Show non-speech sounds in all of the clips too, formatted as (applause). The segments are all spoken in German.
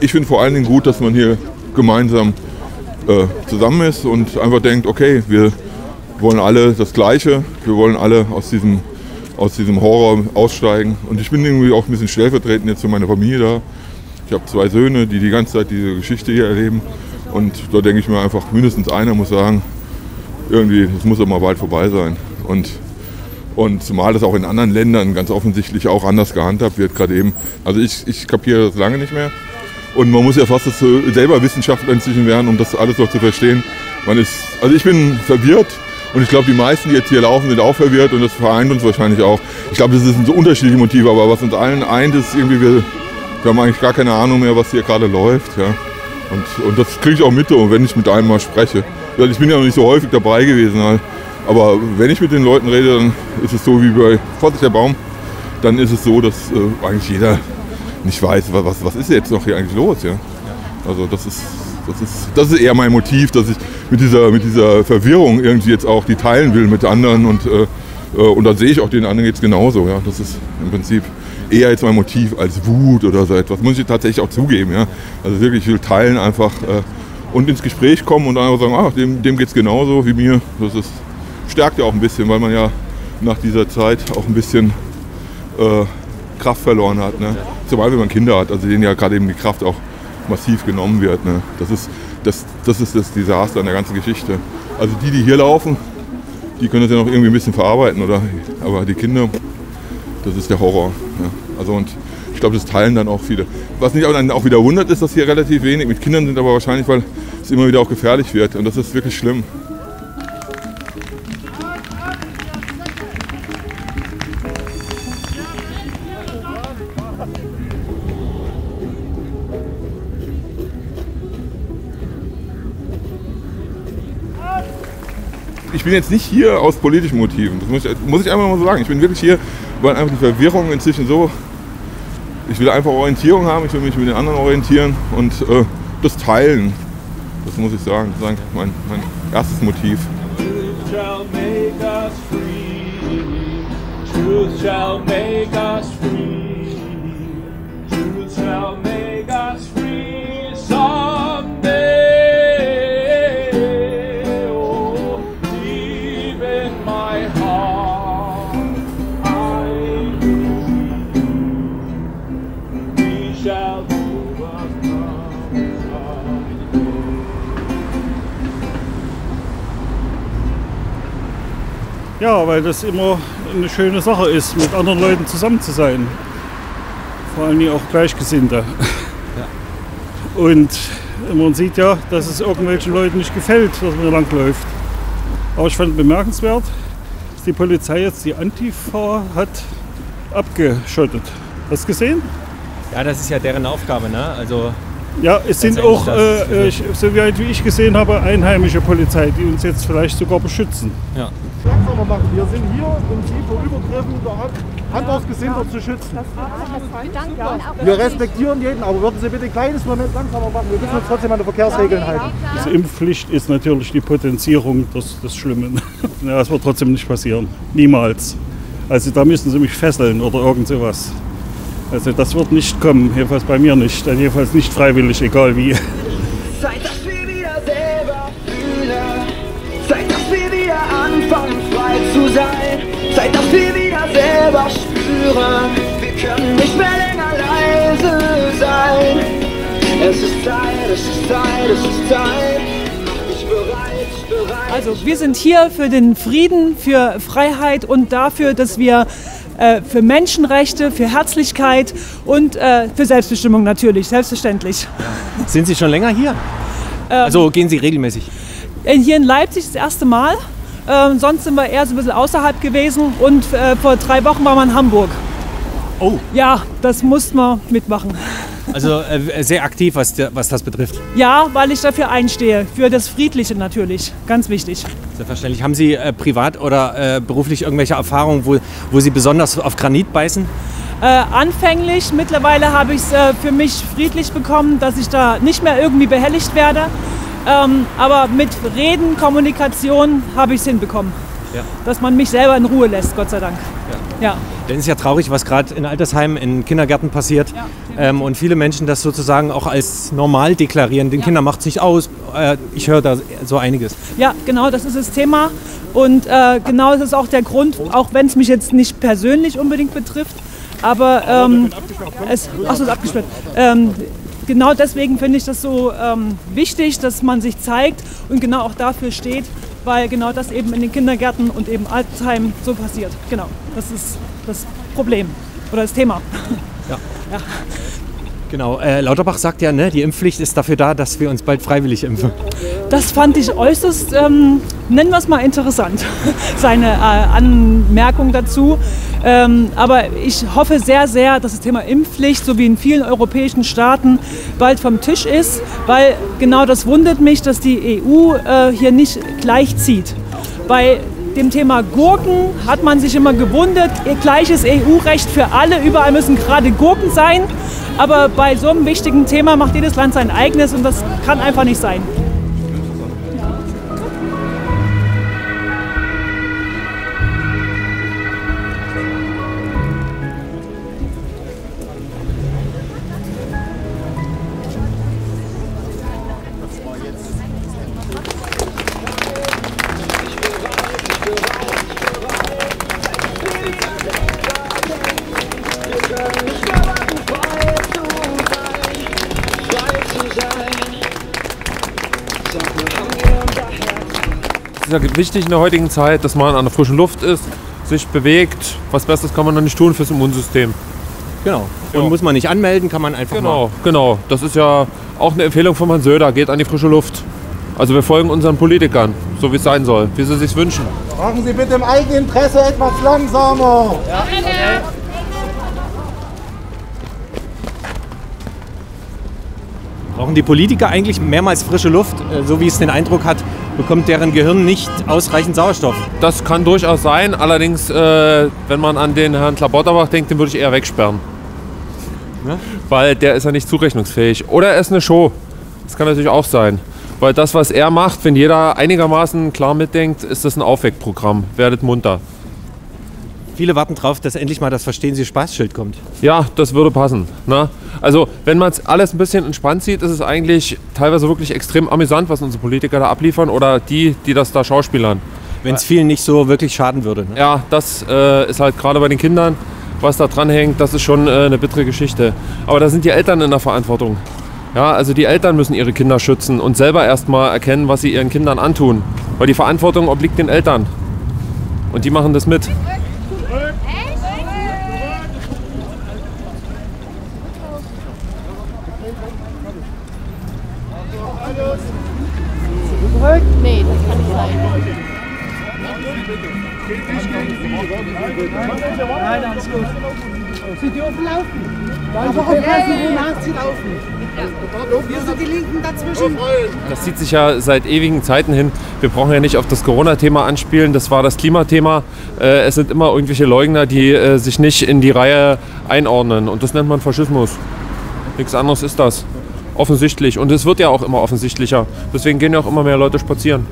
ich finde vor allen Dingen gut, dass man hier gemeinsam äh, zusammen ist und einfach denkt, okay, wir wollen alle das Gleiche, wir wollen alle aus diesem, aus diesem Horror aussteigen. Und ich bin irgendwie auch ein bisschen stellvertretend jetzt für meine Familie da. Ich habe zwei Söhne, die die ganze Zeit diese Geschichte hier erleben. Und da denke ich mir einfach, mindestens einer muss sagen, irgendwie, das muss doch mal bald vorbei sein. Und, und zumal das auch in anderen Ländern ganz offensichtlich auch anders gehandhabt wird, gerade eben. Also ich, ich kapiere das lange nicht mehr. Und man muss ja fast selber Wissenschaftler inzwischen werden, um das alles noch zu verstehen. Man ist, also ich bin verwirrt und ich glaube, die meisten, die jetzt hier laufen, sind auch verwirrt und das vereint uns wahrscheinlich auch. Ich glaube, das sind so unterschiedliche Motive, aber was uns allen eint, ist irgendwie, wir, wir haben eigentlich gar keine Ahnung mehr, was hier gerade läuft. Ja. Und, und das kriege ich auch mit, wenn ich mit einem mal spreche. Ich bin ja noch nicht so häufig dabei gewesen, halt. aber wenn ich mit den Leuten rede, dann ist es so wie bei Vorsicht der Baum, dann ist es so, dass äh, eigentlich jeder nicht weiß, was, was ist jetzt noch hier eigentlich los. Ja? Also das ist, das, ist, das ist eher mein Motiv, dass ich mit dieser, mit dieser Verwirrung irgendwie jetzt auch die teilen will mit anderen und, äh, äh und dann sehe ich auch den anderen jetzt genauso. Ja? Das ist im Prinzip eher jetzt mein Motiv als Wut oder so etwas. Muss ich tatsächlich auch zugeben. Ja? Also wirklich, ich will teilen einfach äh, und ins Gespräch kommen und einfach sagen, ach, dem, dem geht es genauso wie mir. Das ist, stärkt ja auch ein bisschen, weil man ja nach dieser Zeit auch ein bisschen äh, Kraft verloren hat. Ne? Zumal wenn man Kinder hat, also denen ja gerade eben die Kraft auch massiv genommen wird. Ne? Das, ist, das, das ist das Desaster an der ganzen Geschichte. Also die, die hier laufen, die können das ja noch irgendwie ein bisschen verarbeiten, oder? Aber die Kinder, das ist der Horror. Ne? Also und ich glaube, das teilen dann auch viele. Was mich aber dann auch wieder wundert, ist, dass hier relativ wenig mit Kindern sind, aber wahrscheinlich, weil es immer wieder auch gefährlich wird. Und das ist wirklich schlimm. Ich bin jetzt nicht hier aus politischen Motiven. Das muss ich, muss ich einfach mal so sagen. Ich bin wirklich hier, weil einfach die Verwirrung inzwischen so. Ich will einfach Orientierung haben, ich will mich mit den anderen orientieren und äh, das teilen. Das muss ich sagen. Das ist mein, mein erstes Motiv. Truth shall make us free. Ja, weil das immer eine schöne Sache ist, mit anderen Leuten zusammen zu sein. Vor allem auch Gleichgesinnte. Ja. Und man sieht ja, dass es irgendwelchen Leuten nicht gefällt, dass man hier langläuft. Aber ich fand bemerkenswert, dass die Polizei jetzt die Antifa hat abgeschottet. Hast du gesehen? Ja, das ist ja deren Aufgabe, ne? Also ja, es sind auch, äh, äh, so wie ich gesehen habe, einheimische Polizei, die uns jetzt vielleicht sogar beschützen. Ja langsamer machen. Wir sind hier, um Sie vor Übergriffen der Hand aus Gesinnter zu schützen. Wir respektieren jeden, aber würden Sie bitte ein kleines Moment langsamer machen. Wir müssen uns trotzdem an die Verkehrsregeln halten. Diese Impfpflicht ist natürlich die Potenzierung des, des Schlimmen. (laughs) ja, das wird trotzdem nicht passieren. Niemals. Also da müssen Sie mich fesseln oder irgend sowas. Also das wird nicht kommen, jedenfalls bei mir nicht. Jedenfalls nicht freiwillig, egal wie. (laughs) Zeit, dass wir wieder selber spüren, wir können nicht mehr länger leise sein. Es ist Zeit, es ist Zeit, es ist Zeit. Also wir sind hier für den Frieden, für Freiheit und dafür, dass wir äh, für Menschenrechte, für Herzlichkeit und äh, für Selbstbestimmung natürlich, selbstverständlich. Sind Sie schon länger hier? Ähm, also gehen Sie regelmäßig? Hier in Leipzig das erste Mal. Ähm, sonst sind wir eher so ein bisschen außerhalb gewesen und äh, vor drei Wochen waren wir in Hamburg. Oh. Ja, das mussten wir mitmachen. Also äh, sehr aktiv, was, was das betrifft. Ja, weil ich dafür einstehe. Für das Friedliche natürlich. Ganz wichtig. Selbstverständlich. Haben Sie äh, privat oder äh, beruflich irgendwelche Erfahrungen, wo, wo Sie besonders auf Granit beißen? Äh, anfänglich, mittlerweile habe ich es äh, für mich friedlich bekommen, dass ich da nicht mehr irgendwie behelligt werde. Ähm, aber mit Reden, Kommunikation habe ich es hinbekommen. Ja. Dass man mich selber in Ruhe lässt, Gott sei Dank. Ja. Ja. Denn es ist ja traurig, was gerade in Altersheimen, in Kindergärten passiert. Ja. Ähm, und viele Menschen das sozusagen auch als normal deklarieren. Den Kindern macht es nicht aus. Äh, ich höre da so einiges. Ja, genau, das ist das Thema. Und äh, genau das ist auch der Grund, auch wenn es mich jetzt nicht persönlich unbedingt betrifft. Aber ähm, es, achso, ist abgesperrt. Ähm, genau deswegen finde ich das so ähm, wichtig, dass man sich zeigt und genau auch dafür steht, weil genau das eben in den Kindergärten und eben Altersheimen so passiert. Genau, das ist das Problem oder das Thema. (laughs) Ja. Genau, äh, Lauterbach sagt ja, ne, die Impfpflicht ist dafür da, dass wir uns bald freiwillig impfen. Das fand ich äußerst, ähm, nennen wir es mal interessant, (laughs) seine äh, Anmerkung dazu. Ähm, aber ich hoffe sehr, sehr, dass das Thema Impfpflicht, so wie in vielen europäischen Staaten, bald vom Tisch ist, weil genau das wundert mich, dass die EU äh, hier nicht gleichzieht. Bei dem Thema Gurken hat man sich immer gewundert, gleiches EU-Recht für alle, überall müssen gerade Gurken sein. Aber bei so einem wichtigen Thema macht jedes Land sein eigenes und das kann einfach nicht sein. Ist ja wichtig in der heutigen Zeit, dass man an der frischen Luft ist, sich bewegt. Was Besseres kann man noch nicht tun fürs Immunsystem. Genau. Und Ja. muss man nicht anmelden, kann man einfach Genau, mal. genau. Das ist ja auch eine Empfehlung von Herrn Söder. Geht an die frische Luft. Also wir folgen unseren Politikern, so wie es sein soll, wie sie sich wünschen. Machen Sie bitte im Eigeninteresse etwas langsamer. Brauchen die Politiker eigentlich mehrmals frische Luft, äh, so wie es den Eindruck hat, bekommt deren Gehirn nicht ausreichend Sauerstoff. Das kann durchaus sein. Allerdings, äh, wenn man an den Herrn Klabotterbach denkt, den würde ich eher wegsperren. Ja? Weil der ist ja nicht zurechnungsfähig. Oder er ist eine Show. Das kann natürlich auch sein. Weil das, was er macht, wenn jeder einigermaßen klar mitdenkt, ist das ein Aufweckprogramm. Werdet munter. Viele warten darauf, dass endlich mal das Verstehen Sie Spaßschild kommt. Ja, das würde passen. Ne? Also, wenn man es alles ein bisschen entspannt sieht, ist es eigentlich teilweise wirklich extrem amüsant, was unsere Politiker da abliefern oder die, die das da schauspielern. Wenn es vielen nicht so wirklich schaden würde. Ne? Ja, das äh, ist halt gerade bei den Kindern, was da dran hängt, das ist schon äh, eine bittere Geschichte. Aber da sind die Eltern in der Verantwortung. Ja, also die Eltern müssen ihre Kinder schützen und selber erstmal erkennen, was sie ihren Kindern antun. Weil die Verantwortung obliegt den Eltern. Und die machen das mit. Nee, das kann nicht sein. Nein, alles gut. Sie dürfen laufen. Einfach aufpassen, wonach Sie laufen. Wir sind die Linken dazwischen. Das zieht sich ja seit ewigen Zeiten hin. Wir brauchen ja nicht auf das Corona-Thema anspielen, das war das Klimathema. Äh, es sind immer irgendwelche Leugner, die äh, sich nicht in die Reihe einordnen. Und das nennt man Faschismus. Nichts anderes ist das. Offensichtlich. Und es wird ja auch immer offensichtlicher. Deswegen gehen ja auch immer mehr Leute spazieren.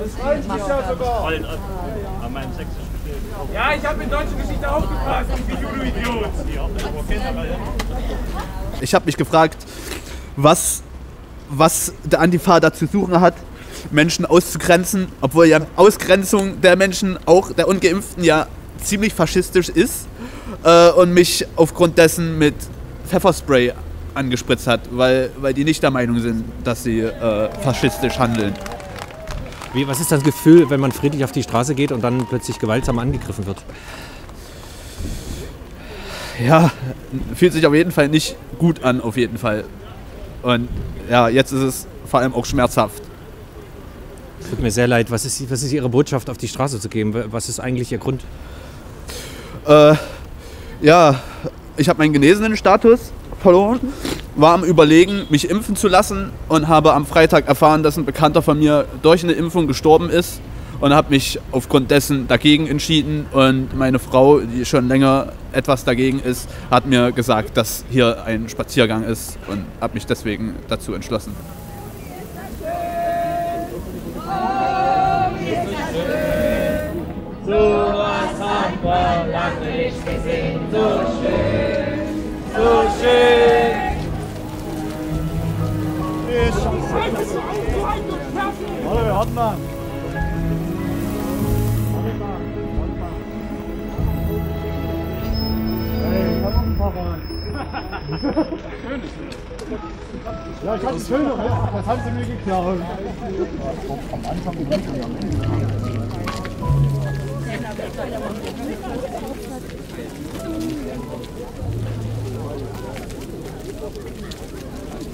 Das reicht ja sogar. Ja, ich habe in deutscher Geschichte aufgepasst, du Idiot. Ich habe mich gefragt, was, was der Antifa da zu suchen hat, Menschen auszugrenzen, obwohl ja Ausgrenzung der Menschen, auch der Ungeimpften, ja ziemlich faschistisch ist äh, und mich aufgrund dessen mit Pfefferspray angespritzt hat, weil, weil die nicht der Meinung sind, dass sie äh, faschistisch handeln. Wie, was ist das Gefühl, wenn man friedlich auf die Straße geht und dann plötzlich gewaltsam angegriffen wird? Ja, fühlt sich auf jeden Fall nicht gut an, auf jeden Fall. Und ja, jetzt ist es vor allem auch schmerzhaft. Tut mir sehr leid. Was ist, was ist Ihre Botschaft, auf die Straße zu gehen? Was ist eigentlich Ihr Grund? Äh, ja, ich habe meinen genesenen Status verloren, war am Überlegen, mich impfen zu lassen und habe am Freitag erfahren, dass ein Bekannter von mir durch eine Impfung gestorben ist und habe mich aufgrund dessen dagegen entschieden. Und meine Frau, die schon länger etwas dagegen ist, hat mir gesagt, dass hier ein Spaziergang ist und habe mich deswegen dazu entschlossen. So was haben wir lange nicht gesehen. So schön, schön. Hatten mal. Hey, ich hab noch ein paar rein. Ja, ich hab die Schöne, ja. das haben sie mir geklaut. Am Anfang ハハハハ!